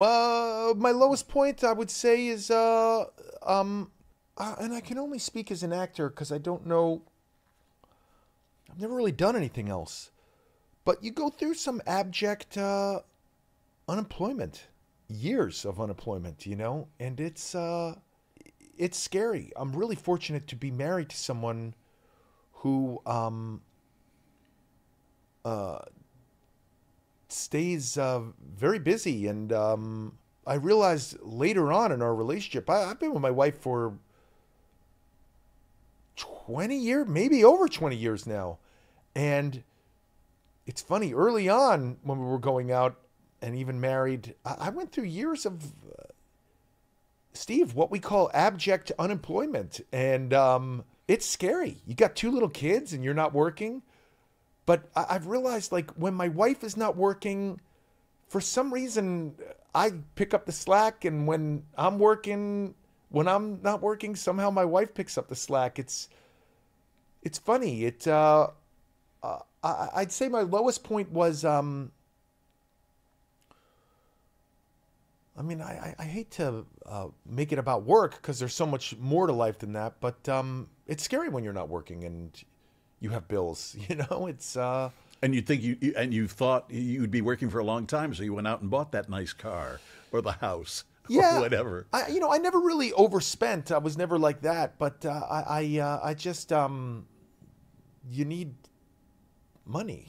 Uh, my lowest point, I would say, is uh, um, uh, and I can only speak as an actor because I don't know. I've never really done anything else, but you go through some abject uh, unemployment, years of unemployment, you know, and it's uh, it's scary. I'm really fortunate to be married to someone who um, uh, stays uh, very busy. And um, I realized later on in our relationship, I, I've been with my wife for 20 years, maybe over 20 years now. And it's funny, early on when we were going out and even married, I, went through years of. Uh, Steve, what we call abject unemployment. And um, it's scary. You got two little kids and you're not working. But I- I've realized, like, when my wife is not working, for some reason, I pick up the slack. And when I'm working, when I'm not working, somehow my wife picks up the slack. It's it's funny. It uh, uh, I, I'd say my lowest point was um, I mean, I, I, I hate to uh, make it about work because there's so much more to life than that. But um, it's scary when you're not working and you have bills. You know, it's uh, And you think you you- and you thought you'd be working for a long time, so you went out and bought that nice car or the house yeah, or whatever. I, you know, I never really overspent. I was never like that. But uh, I, I, uh, I just, um, you need money.